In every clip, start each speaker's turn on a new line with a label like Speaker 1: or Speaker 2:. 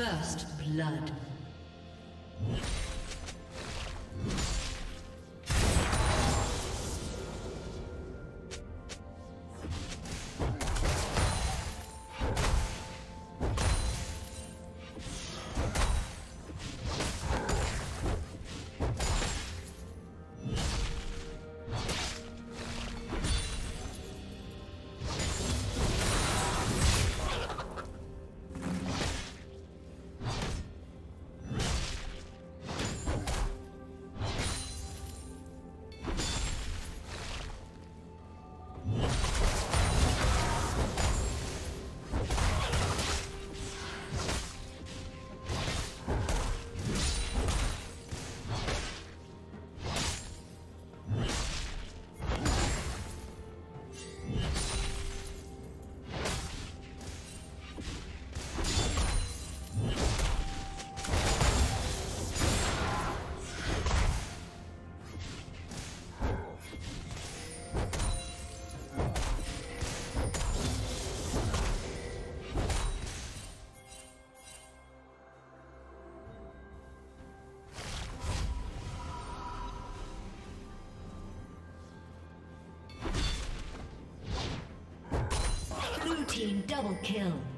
Speaker 1: First blood. Team double kill.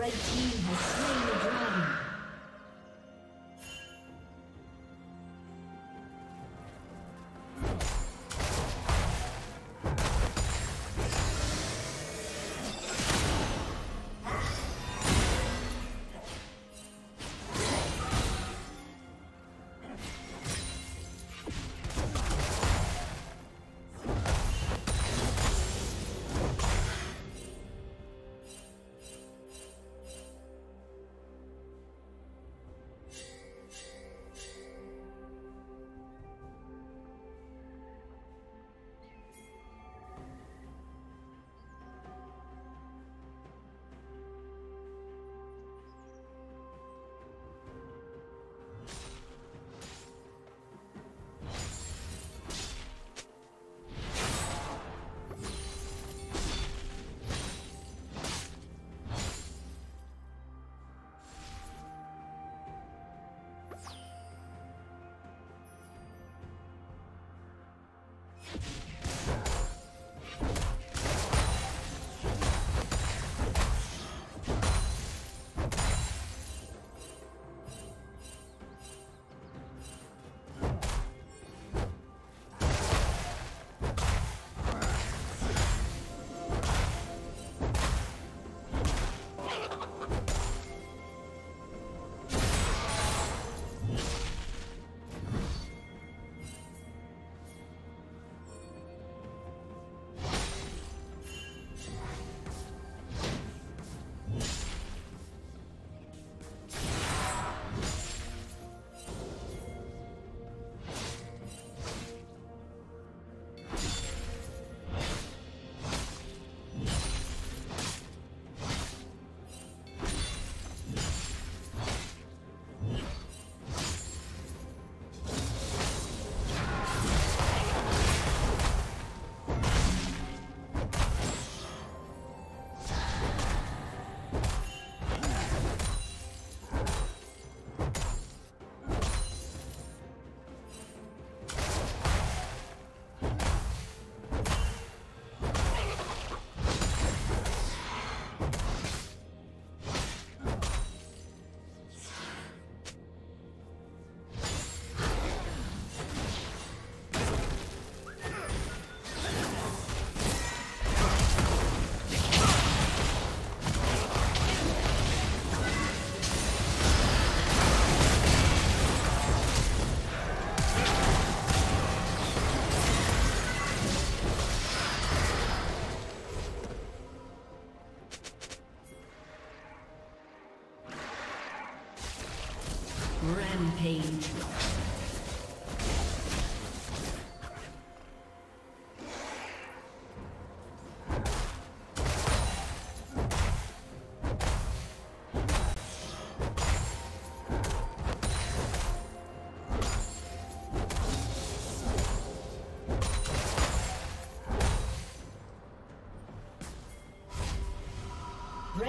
Speaker 1: Red team has Rampage.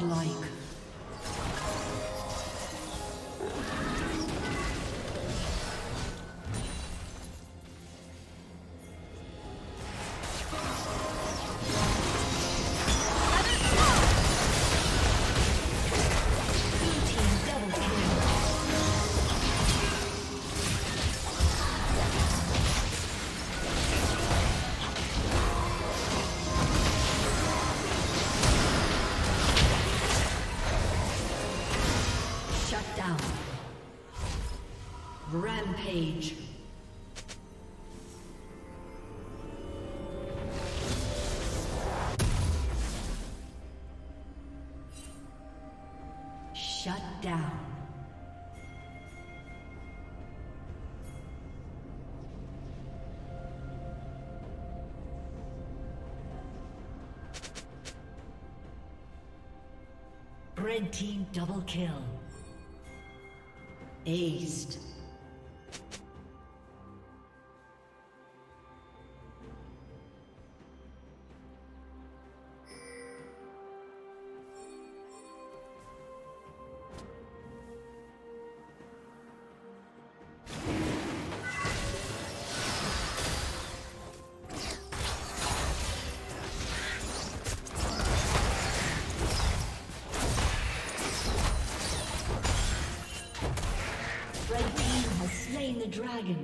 Speaker 1: Godlike. Rampage. Shut down. Red team double kill. Aced. Dragon.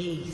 Speaker 1: Aced.